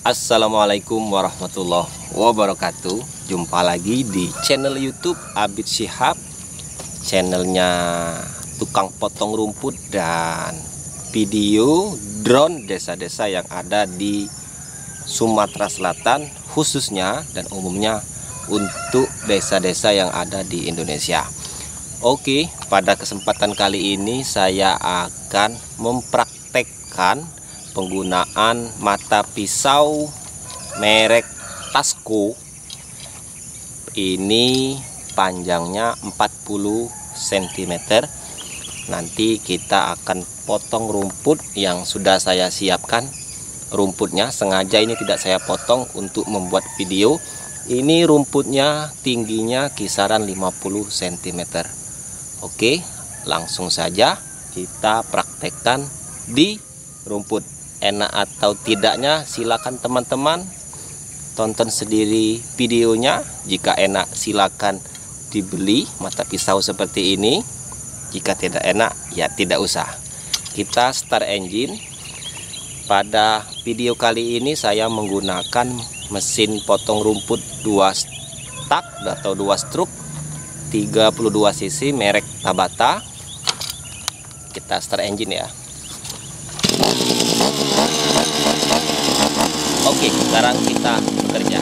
Assalamualaikum warahmatullahi wabarakatuh. Jumpa lagi di channel youtube Abid Syihab. Channelnya tukang potong rumput dan video drone desa-desa yang ada di Sumatera Selatan Khususnya dan umumnya untuk desa-desa yang ada di Indonesia. Oke, pada kesempatan kali ini saya akan mempraktekkan penggunaan mata pisau merek Tasco. Ini panjangnya 40 cm nanti kita akan potong rumput yang sudah saya siapkan. Rumputnya sengaja ini tidak saya potong untuk membuat video. Ini rumputnya tingginya kisaran 50 cm Oke, langsung saja kita praktekkan di rumput. Enak atau tidaknya silakan teman-teman tonton sendiri videonya. Jika enak silakan dibeli mata pisau seperti ini. Jika tidak enak ya tidak usah. Kita start engine. Pada video kali ini saya menggunakan mesin potong rumput dua tak atau dua stroke 32 cc merek Tabata kita start engine ya oke sekarang kita bekerja